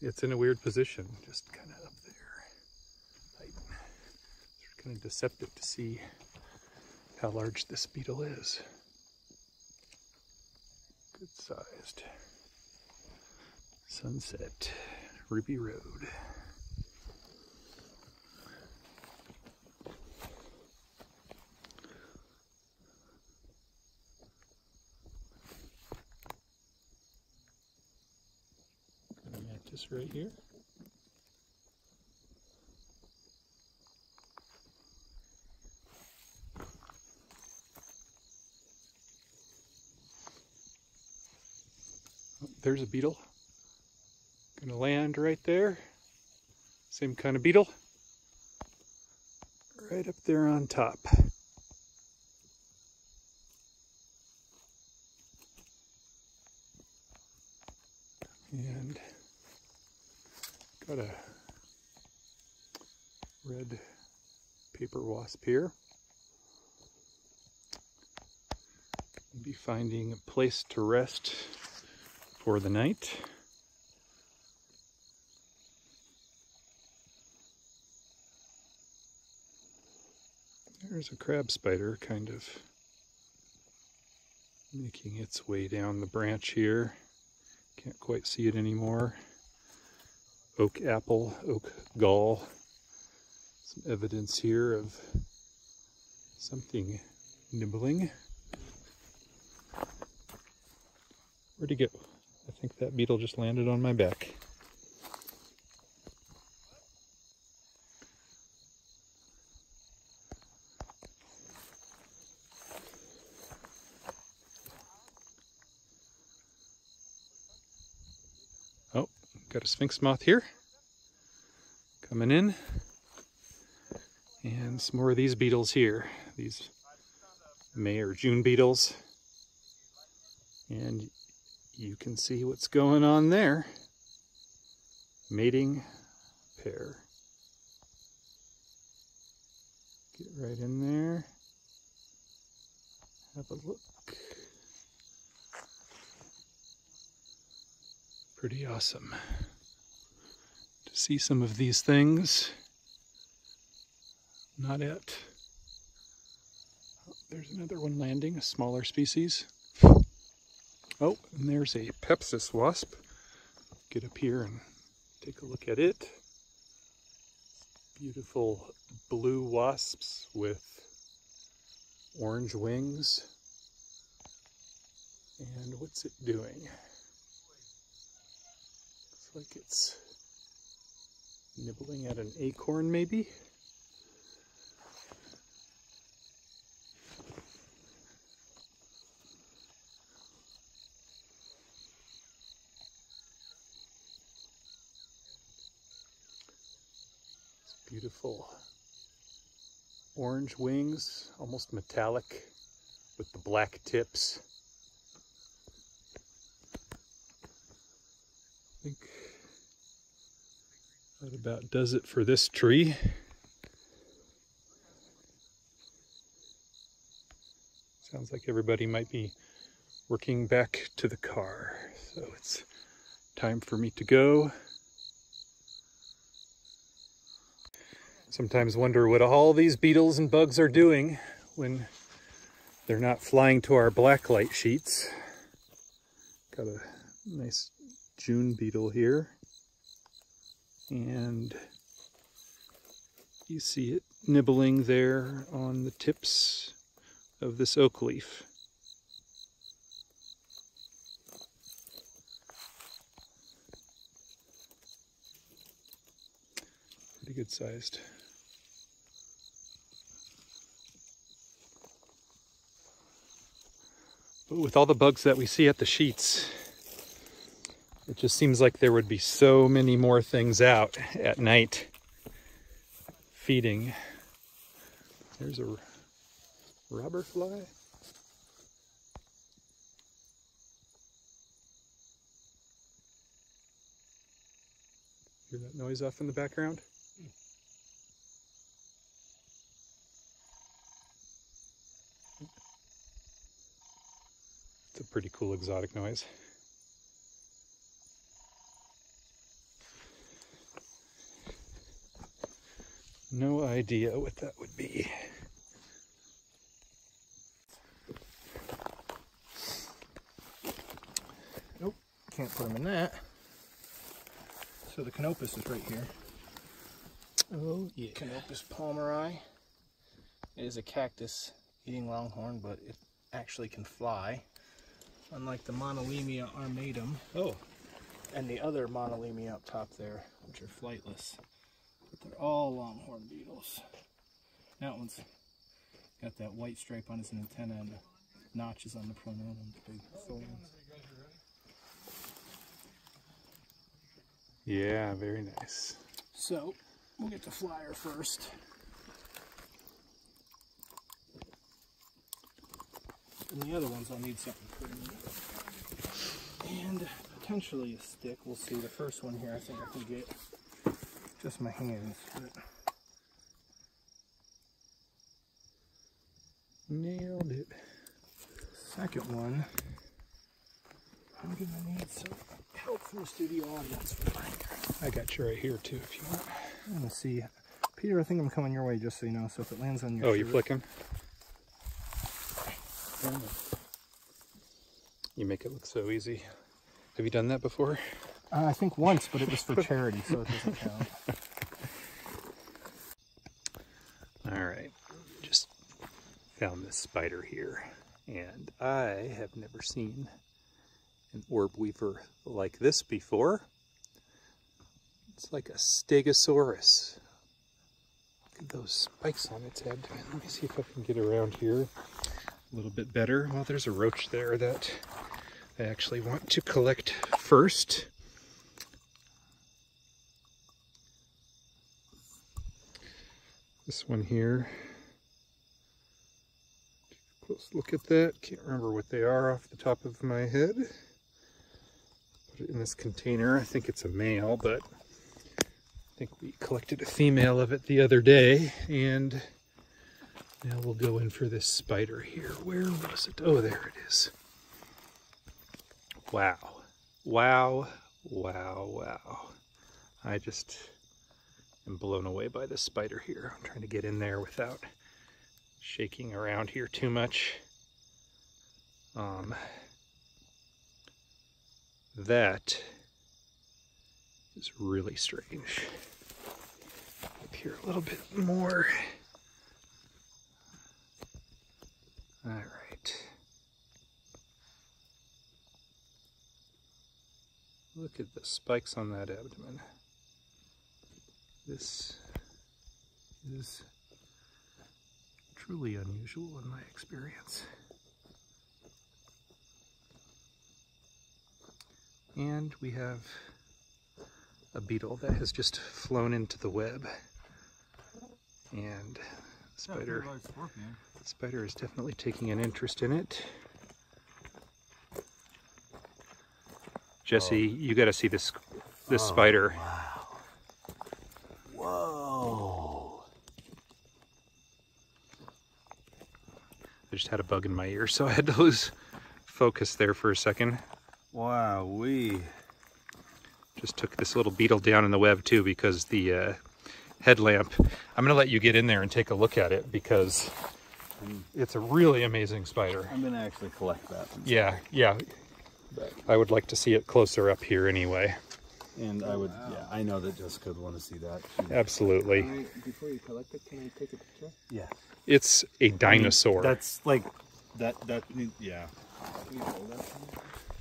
it's in a weird position, just kind of up there. It's kind of deceptive to see how large this beetle is. Good sized. Sunset, Ruby Road. Just right here. Oh, there's a beetle. Gonna land right there. Same kind of beetle. Right up there on top. And got a red here. Be finding a place to rest for the night. There's a crab spider kind of making its way down the branch here. Can't quite see it anymore. Oak apple, oak gall. Evidence here of something nibbling. Where'd he go? I think that beetle just landed on my back. Oh, got a sphinx moth here. Coming in. And some more of these beetles here. These May or June beetles. And you can see what's going on there. Mating pair. Get right in there. Have a look. Pretty awesome to see some of these things. Not it. Oh, there's another one landing, a smaller species. Oh, and there's a Pepsis wasp. Get up here and take a look at it. Beautiful blue wasps with orange wings. And what's it doing? Looks like it's nibbling at an acorn maybe. Beautiful orange wings, almost metallic with the black tips. I think that about does it for this tree. Sounds like everybody might be working back to the car. So it's time for me to go. Sometimes wonder what all these beetles and bugs are doing when they're not flying to our blacklight sheets. Got a nice June beetle here. And you see it nibbling there on the tips of this oak leaf. Pretty good sized. But with all the bugs that we see at the sheets, it just seems like there would be so many more things out at night feeding. There's a robber fly. Hear that noise off in the background? Hmm. pretty cool exotic noise. No idea what that would be. Nope, can't put them in that. So the Coenopoeus is right here. Oh yeah. Coenopoeus palmeri. It is a cactus eating longhorn, but it actually can fly. Unlike the Moneilema armatum Oh, and the other Moneilema up top there, which are flightless. But they're all longhorn beetles. That one's got that white stripe on his antenna and the notches on the pronotum, the big thorns. yeah, very nice. So, we'll get the flyer first. And the other ones I'll need something to put. And potentially a stick. We'll see. The first one here I think I can get just my hands. But Nailed it. second one, I'm gonna need some help from the studio audience. I got you right here too if you want. I'm gonna see. Peter, I think I'm coming your way just so you know. So if it lands on your Oh, you shirt- You make it look so easy. Have you done that before? Uh, I think once, but it was for charity, so it doesn't count. All right, just found this spider here, and I have never seen an orb weaver like this before. It's like a stegosaurus. Look at those spikes on its head. Let me see if I can get around here a little bit better. Well, there's a roach there that I actually want to collect first. This one here. Close look at that. Can't remember what they are off the top of my head. Put it in this container. I think it's a male, but I think we collected a female of it the other day. And now we'll go in for this spider here. Where was it? Oh, there it is. Wow. Wow. Wow. Wow. I just am blown away by this spider here. I'm trying to get in there without shaking around here too much. Um, that is really strange. Up here a little bit more. All right. Look at the spikes on that abdomen. This is truly unusual in my experience. And we have a beetle that has just flown into the web. And spider, spider is definitely taking an interest in it. Jesse, you got to see this this spider. Wow. Whoa. I just had a bug in my ear, so I had to lose focus there for a second. Wow, we. Just took this little beetle down in the web too because the uh, headlamp. I'm gonna let you get in there and take a look at it because it's a really amazing spider. I'm gonna actually collect that. Yeah, Yeah, yeah. I would like to see it closer up here anyway. And I would, yeah, I know that Jessica would want to see that. Absolutely. before you collect it, can I take a picture? Yeah. It's a dinosaur. That's like, that, that, yeah.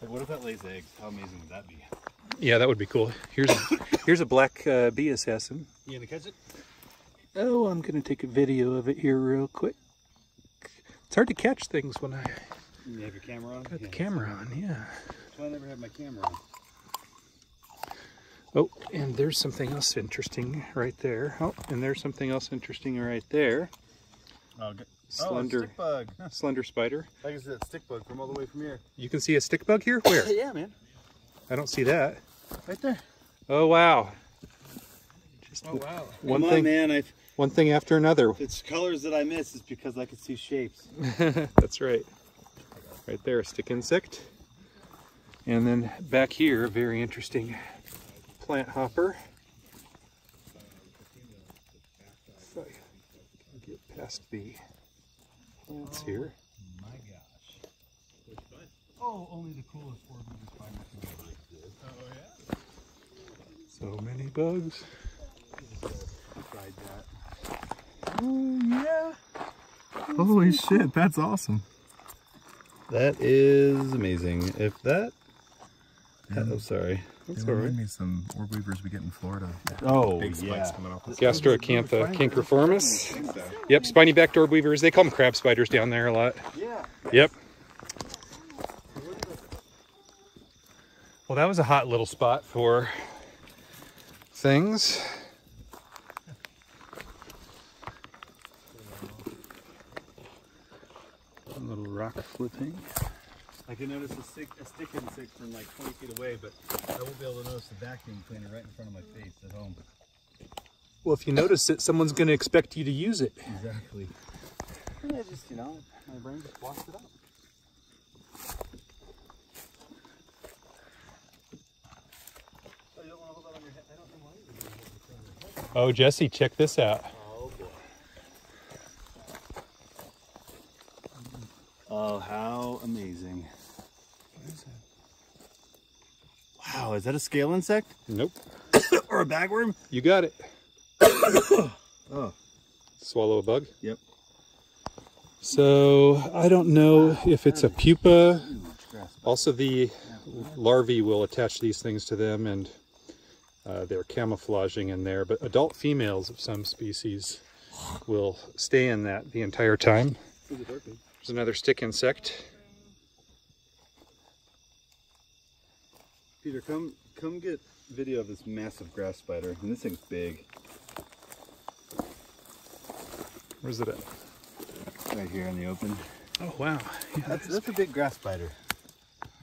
Like, what if that lays eggs? How amazing would that be? yeah, that would be cool. Here's a, here's a black uh, bee assassin. You gonna catch it? Oh, I'm gonna take a video of it here real quick. It's hard to catch things when I You have your camera on? got the Yeah. camera on. Yeah. That's why I never have my camera on. Oh, and there's something else interesting right there. Oh, and there's something else interesting right there. Oh, good. Oh, slender, Oh, stick bug. slender spider. I can see that stick bug from all the way from here. You can see a stick bug here? Where? yeah, man. I don't see that. Right there. Oh, wow. Just Oh wow. one Come thing, on, man. I, one thing after another. it's colors that I miss, it's because I can see shapes. That's right. Right there, a stick insect. And then back here, a very interesting plant hopper. Get past the plants here. My gosh. Oh, only the coolest orb-weaver spider can ever exist. Oh, yeah? So many bugs. Tried that. Oh yeah. Holy shit, that's awesome. That is amazing. If that, oh sorry. That's They all remind me some orb weavers we get in Florida. Oh, Big spikes yeah. coming off. the Gasteracantha cancriformis. Yep, spiny backed orb weavers. They call them crab spiders down there a lot. Yeah. Yep. Well, that was a hot little spot for things. A little rock flipping. I can notice a stick, a stick insect from like 20 feet away, but I won't be able to notice the vacuum cleaner right in front of my face at home. Well, if you notice it, someone's going to expect you to use it. Exactly. I just, you know, my brain just washed it up. Oh, oh, Jesse, check this want to hold that on your head? I don't know why you would hold this on your head. Oh, Jesse, check this out. Oh boy. Oh, how amazing. Wow, is that a scale insect? Nope. or a bagworm? You got it. Oh, Swallow a bug. yep. So I don't know if it's a pupa. Also, the larvae will attach these things to them and uh, they're camouflaging in there. But adult females of some species will stay in that the entire time. There's another stick insect. Peter, come come get video of this massive grass spider. And this thing's big. Where's it at? Right here in the open. Oh, wow. Yeah, That's that's a big grass spider.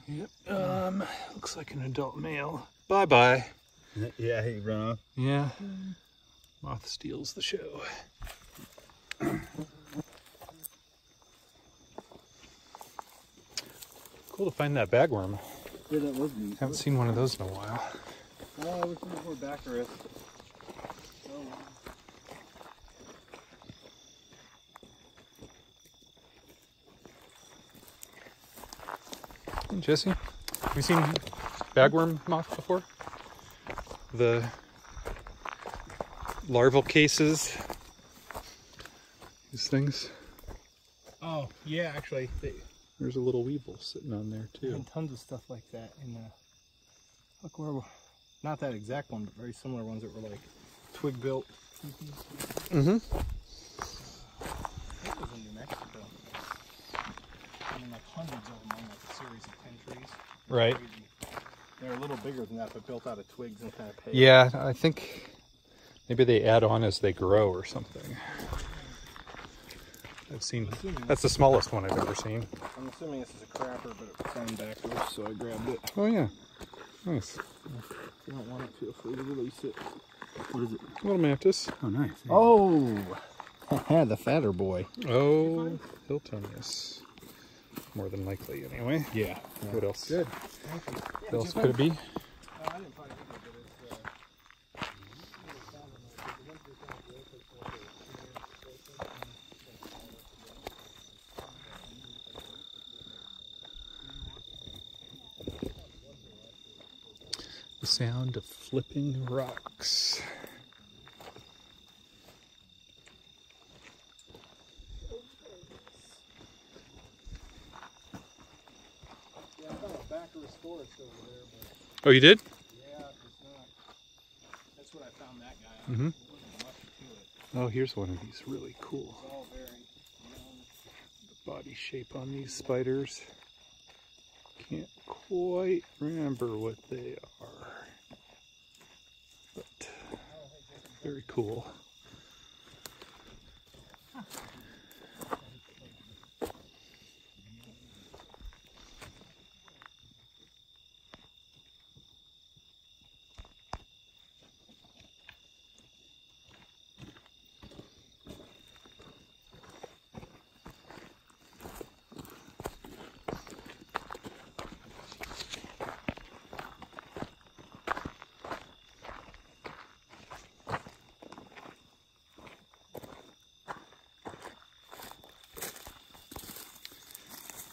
Yep. Um, looks like an adult male. Bye bye. Yeah, he run off. Yeah. Moth steals the show. Cool to find that bagworm. Yeah, that was neat. Haven't seen one of those in a while. Oh, I was looking for Baccharis. Oh, hey, Jesse, have you seen bagworm moth before? The larval cases. These things. Oh, yeah, actually, they, There's a little weevil sitting on there too. and tons of stuff like that in the. Look where, we're- not that exact one, but very similar ones that were like twig built. Mm-hmm. I think it was in New Mexico. I mean, like hundreds of them on like a series of ten trees. Right. They're a little bigger than that, but built out of twigs and kind of hay. Yeah, I think maybe they add on as they grow or something. I've seen. That's the smallest one I've ever seen. I'm assuming this is a crapper, but it was thrown backwards, so I grabbed it. Oh yeah, nice. If you don't want it, feel free to release it. What is it? A Little mantis. Oh, nice. Oh, the fatter boy. Oh, Hiltonius. More than likely, anyway. Yeah. What else? Good. What else could it be? Uh, I didn't find anything, but it's. Uh... The sound of flipping rocks. Yeah, I found a Baccharis forest over there, Oh, you did? yeah. That's what I found that guy on. There wasn't much to it. Oh, here's one of these really cool. It's all very young. body shape on these spiders. Can't quite remember what they are, but very cool.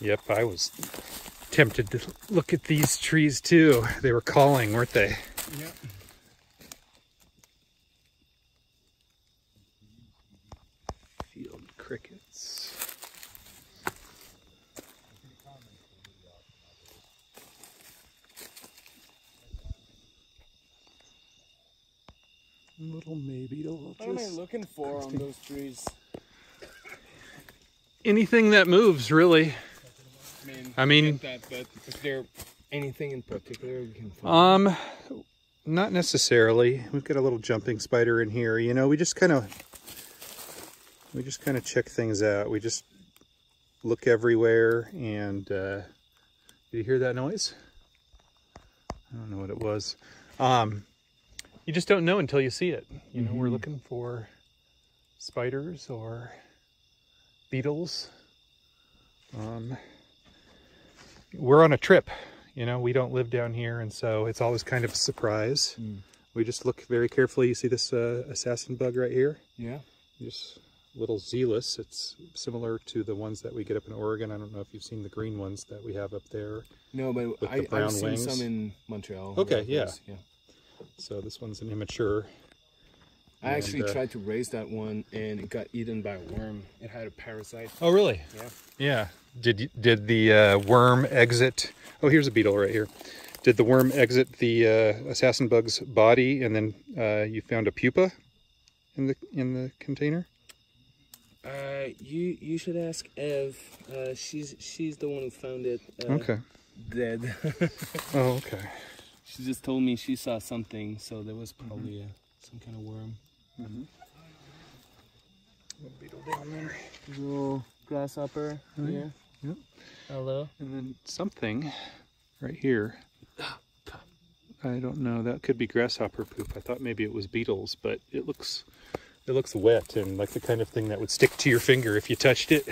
Yep, I was tempted to look at these trees too. They were calling, weren't they? Yep. Field crickets. Little maybe a little chest. What am I looking for on those trees? anything that moves, really. I mean, I mean- get that, but is there anything in particular we can find? Um, not necessarily. We've got a little jumping spider in here. You know, we just kind of, we just kind of check things out. We just look everywhere. And uh, did you hear that noise? I don't know what it was. Um, you just don't know until you see it. You know, we're looking for spiders or beetles. Um, we're on a trip you know we don't live down here and so it's always kind of a surprise we just look very carefully you see this uh, assassin bug right here yeah. just little Zelus it's similar to the ones that we get up in oregon i don't know if you've seen the green ones that we have up there No, but the I, brown I've seen some in Montreal. Okay, yeah. Yeah. so this one's an immature I actually And, uh, tried to raise that one and it got eaten by a worm. It had a parasite. oh really Yeah. yeah did did the uh, worm exit oh here's a beetle right here did the worm exit the uh, assassin bug's body and then uh, you found a pupa in the in the container Uh, you you should ask Ev. Uh, she's she's the one who found it. Uh, okay Dead. oh okay she just told me she saw something, so there was probably uh some kind of worm. Beetle down there Little grasshopper here. Yep. Hello. And then something right here. I don't know. That could be grasshopper poop. I thought maybe it was beetles, but it looks it looks wet and like the kind of thing that would stick to your finger if you touched it.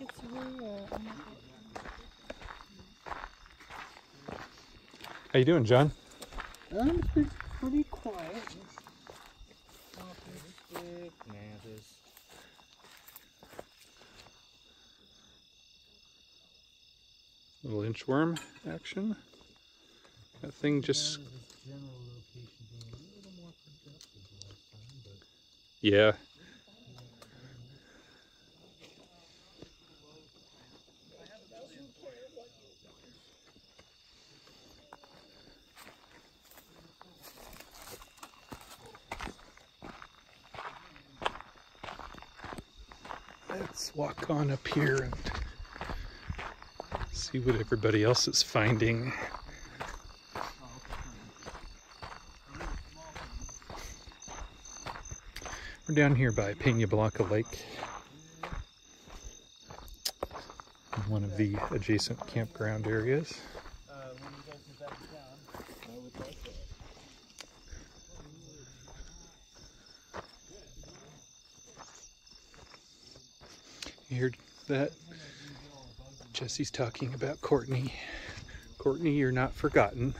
It's really, uh, I'm not- How you doing, John? Um, it's been pretty quiet. Little inchworm action. That thing just Yeah. Walk on up here and see what everybody else is finding. We're down here by Pena Blanca Lake. One of the adjacent campground areas. You heard that? Jesse's talking about Courtney. Courtney, you're not forgotten.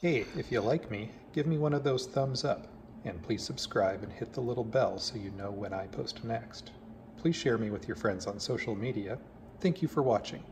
Hey, if you like me, give me one of those thumbs up. And please subscribe and hit the little bell so you know when I post next. Please share me with your friends on social media. Thank you for watching.